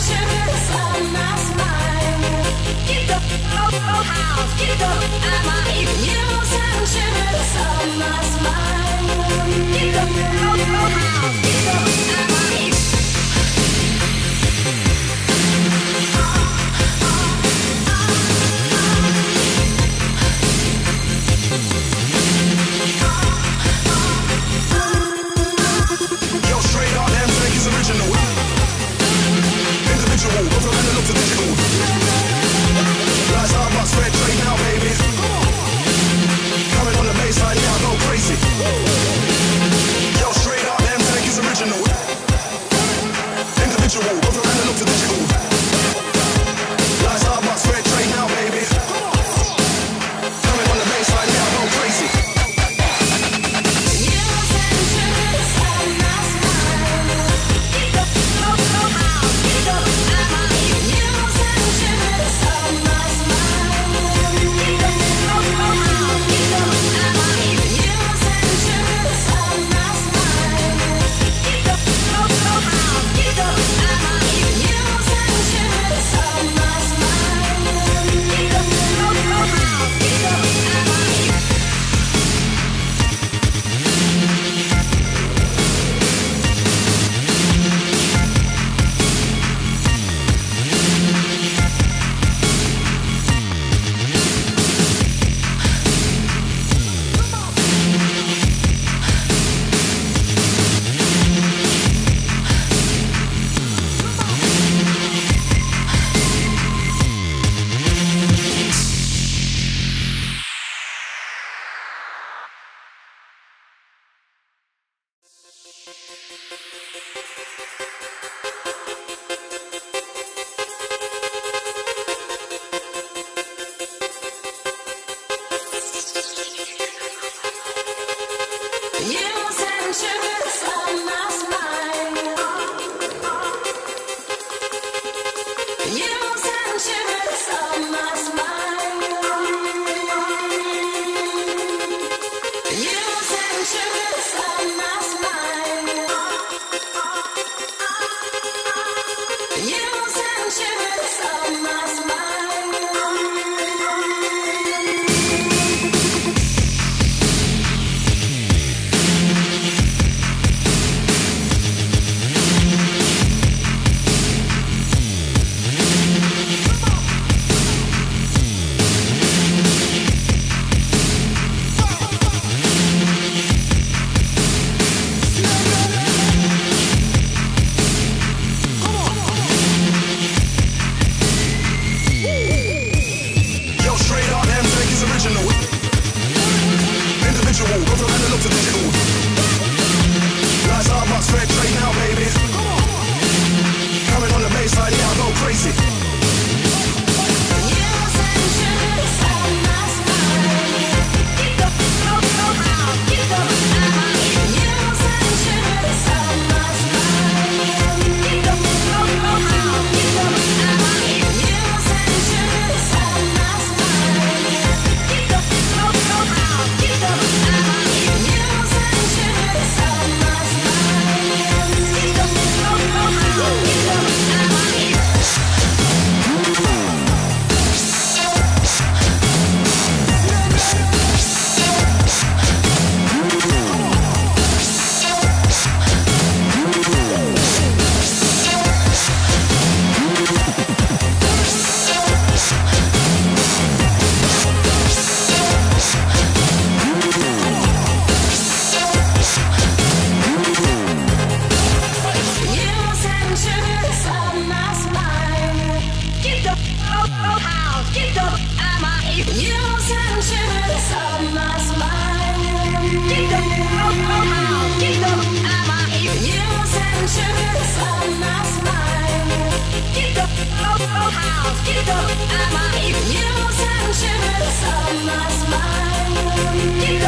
Conscious of my Up